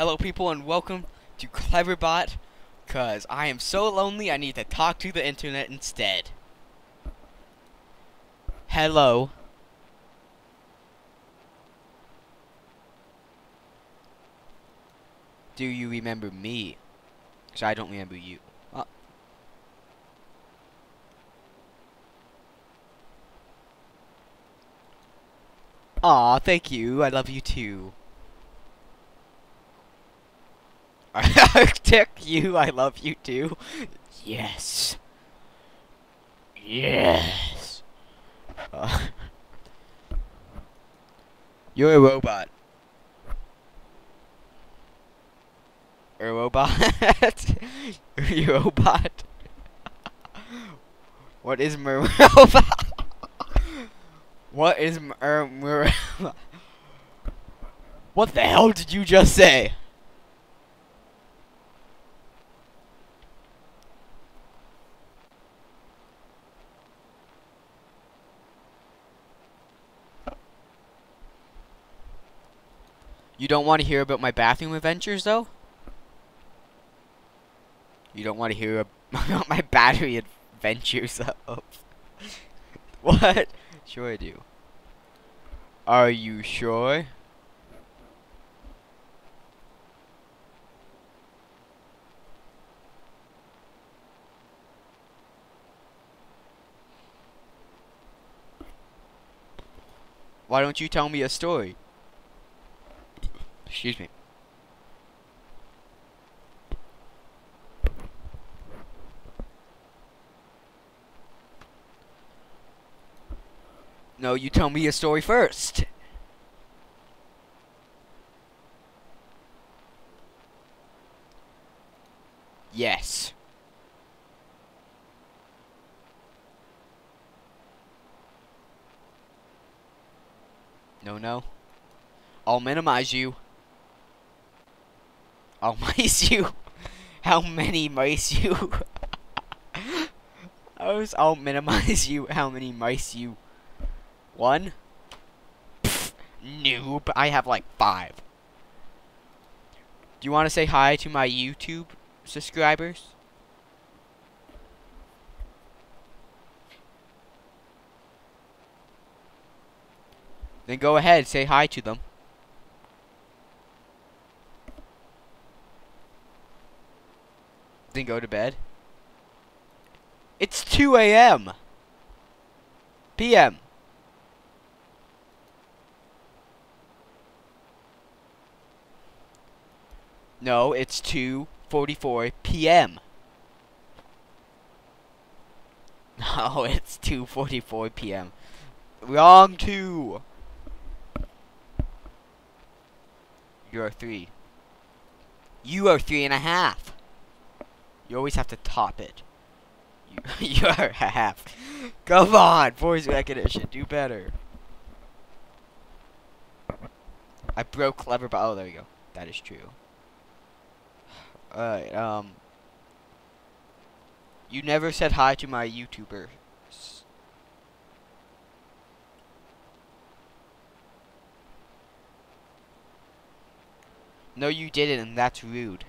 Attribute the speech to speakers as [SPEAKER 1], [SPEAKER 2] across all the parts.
[SPEAKER 1] Hello people and welcome to Cleverbot cuz I am so lonely I need to talk to the internet instead. Hello. Do you remember me? Cuz I don't remember you. Uh Aw, thank you. I love you too. Arctic, you, I love you too. Yes. Yes. Uh, you're a robot. A robot? you're robot. what is robot? what is mer What the hell did you just say? You don't want to hear about my bathroom adventures, though? You don't want to hear about my battery adventures, though? what? Sure I do. Are you sure? Why don't you tell me a story? Excuse me. No, you tell me a story first. Yes. No, no. I'll minimize you. I'll mice you. How many mice you? I was, I'll minimize you. How many mice you? One? Pfft, noob. I have like five. Do you want to say hi to my YouTube subscribers? Then go ahead, say hi to them. Then go to bed. It's 2 a.m. p.m. No, it's 2:44 p.m. No, it's 2:44 p.m. Wrong two. You're three. You are three and a half. You always have to top it. You, you're a half. Come on, voice recognition, do better. I broke clever, but oh, there you go. That is true. Alright, um. You never said hi to my YouTuber. No, you didn't, and that's rude.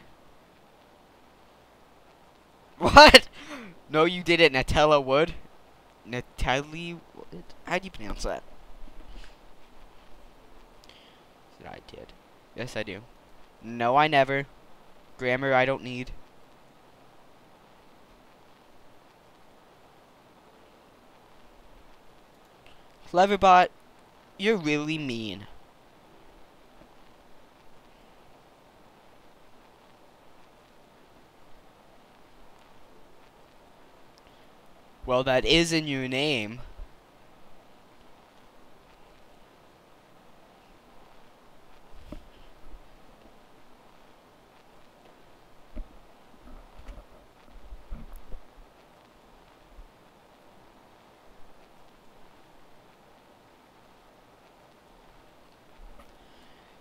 [SPEAKER 1] What? No, you didn't, Nutella Wood. Natalie? How do you pronounce that? I did. Yes, I do. No, I never. Grammar I don't need. Cleverbot, you're really mean. Well, that is in your name.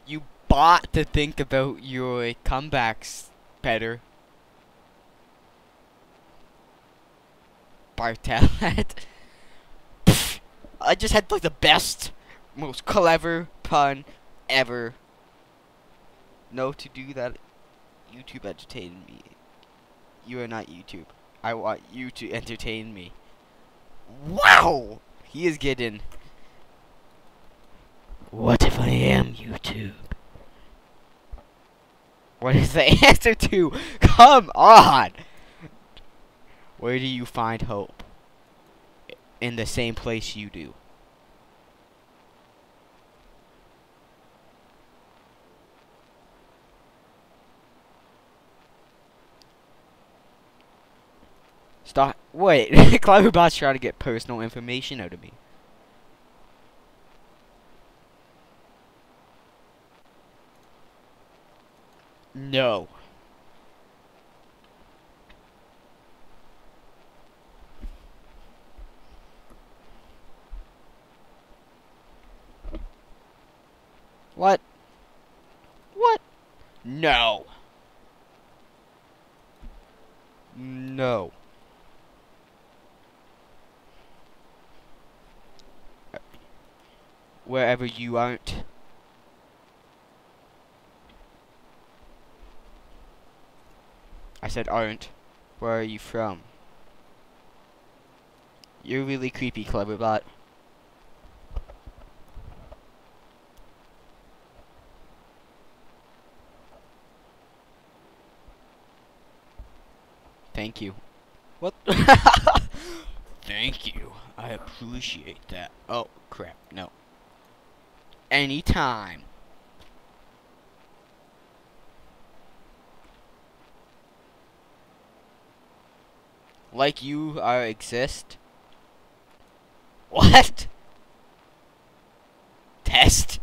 [SPEAKER 1] You bought to think about your comebacks better. Bartellet. I just had like the best, most clever pun ever. No, to do that, YouTube entertain me. You are not YouTube. I want you to entertain me. Wow! He is getting. What if I am YouTube? What is the answer to? Come on! Where do you find hope? In the same place you do. Stop. Wait, Cleverbot's trying to get personal information out of me. No. What? What? No. No. Wherever you aren't. I said aren't. Where are you from? You're really creepy, Cleverbot. Thank you. What? Thank you. I appreciate that. Oh, crap. No. Anytime. Like you are exist? What? Test?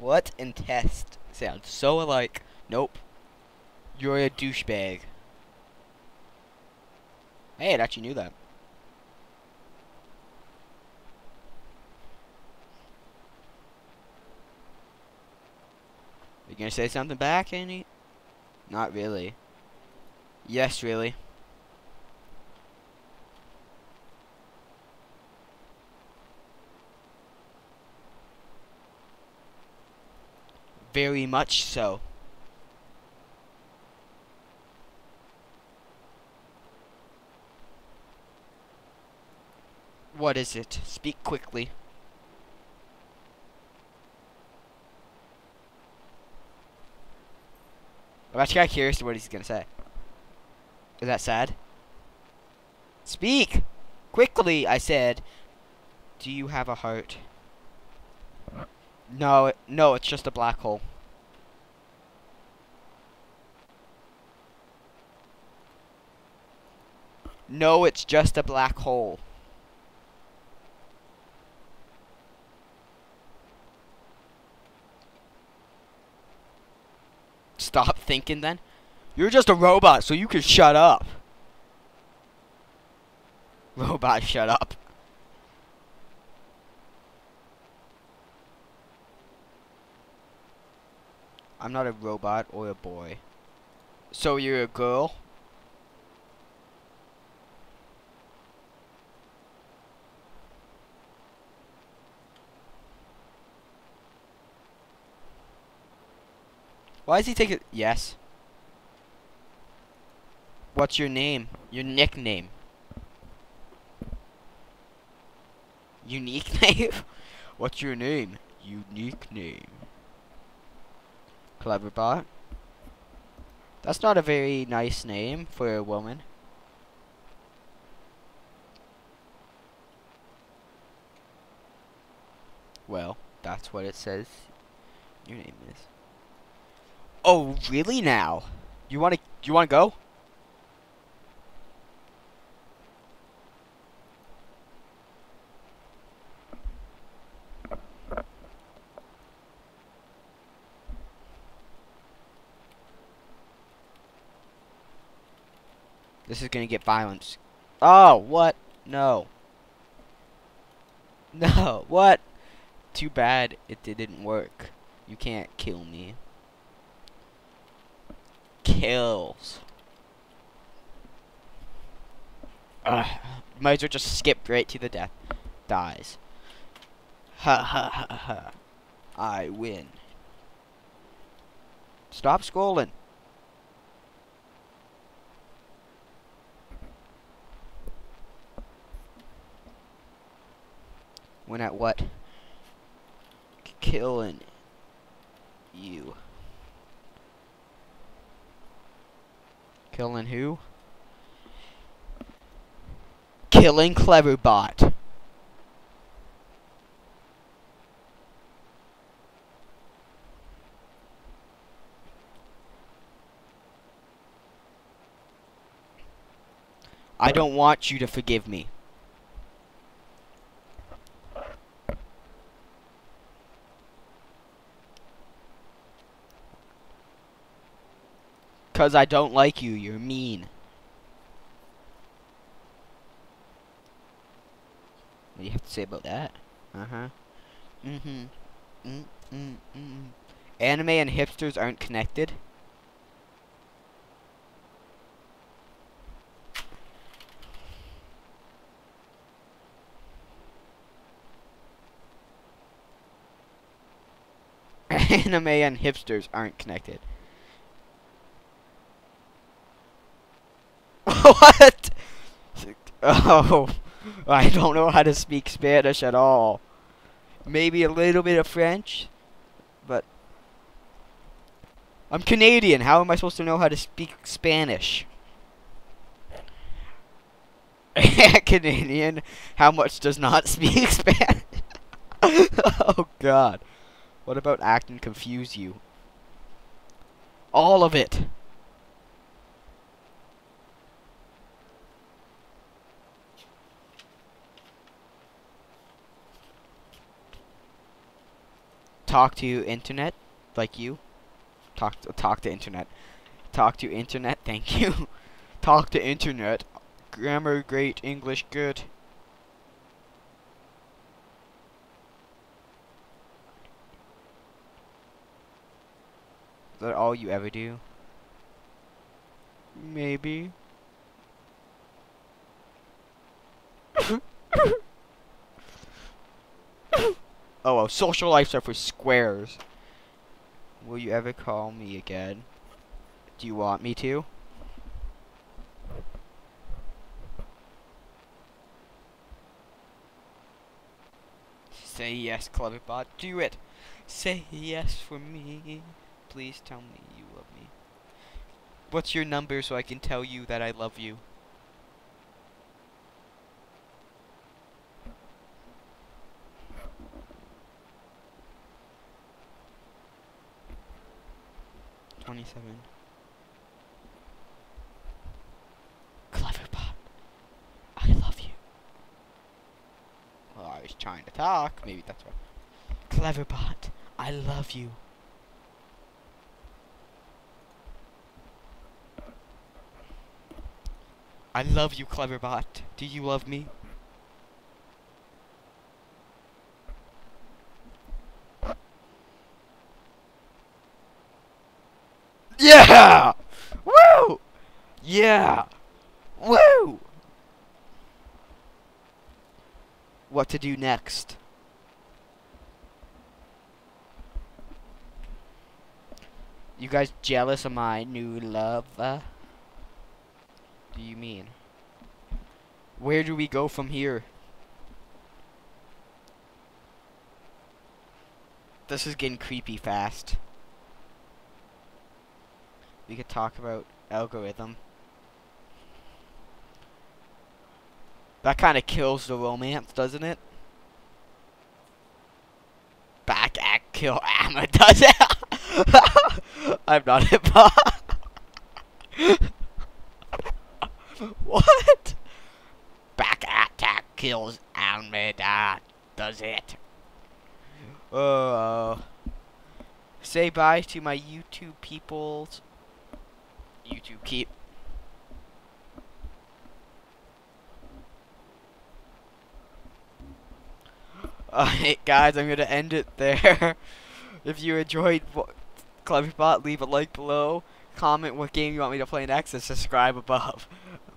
[SPEAKER 1] what and test sounds so alike. Nope. You're a douchebag. Hey, it actually knew that. You gonna say something back, Andy? Not really. Yes, really. Very much so. What is it? Speak quickly. I'm actually kind of curious to what he's gonna say. Is that sad? Speak! Quickly, I said. Do you have a heart? No, no, it's just a black hole. No, it's just a black hole. Stop thinking then. You're just a robot, so you can shut up. Robot, shut up. I'm not a robot or a boy. So you're a girl? Why is he taking... it? Yes. What's your name? Your nickname? Unique name? What's your name? Unique name. Cleverbot. That's not a very nice name for a woman. Well, that's what it says your name is. Oh, really now? You want to you want to go? This is gonna get violence. Oh, what? No. No, what? Too bad it didn't work. You can't kill me. Kills. Ugh. Well just skip right to the death. Dies. Ha ha ha ha. I win. Stop scrolling. When at what? Killing you. Killing who? Killing Cleverbot. I don't want you to forgive me. Cause I don't like you, you're mean. What do you have to say about that? Uh-huh. Mm-hmm. Mm mm mm. Anime and hipsters aren't connected. Anime and hipsters aren't connected. what? Oh, I don't know how to speak Spanish at all. Maybe a little bit of French, but I'm Canadian. How am I supposed to know how to speak Spanish? Canadian, how much does not speak Spanish? oh God. What about acting confuse you? All of it. Talk to internet, like you. Talk to, talk to internet. Talk to internet. Thank you. talk to internet. Grammar great. English good. Is that all you ever do? Maybe. Oh well, social lives are for squares. Will you ever call me again? Do you want me to? Say yes, Cleverbot. Do it. Say yes for me. Please tell me you love me. What's your number so I can tell you that I love you? Twenty-seven. Cleverbot, I love you. Well, I was trying to talk. Maybe that's why. Cleverbot, I love you. I love you, Cleverbot. Do you love me? Yeah! Woo! Yeah! Woo! What to do next? You guys jealous of my new love? Uh? do you mean? Where do we go from here? This is getting creepy fast. We could talk about algorithm. That kind of kills the romance, doesn't it? Back act kill Amma does it? I'm not hip what? Back attack kills Almeida. Does it? Uh, say bye to my YouTube peoples. YouTube keep. Alright guys, I'm gonna end it there. if you enjoyed Cleverbot, leave a like below. Comment what game you want me to play next and subscribe above.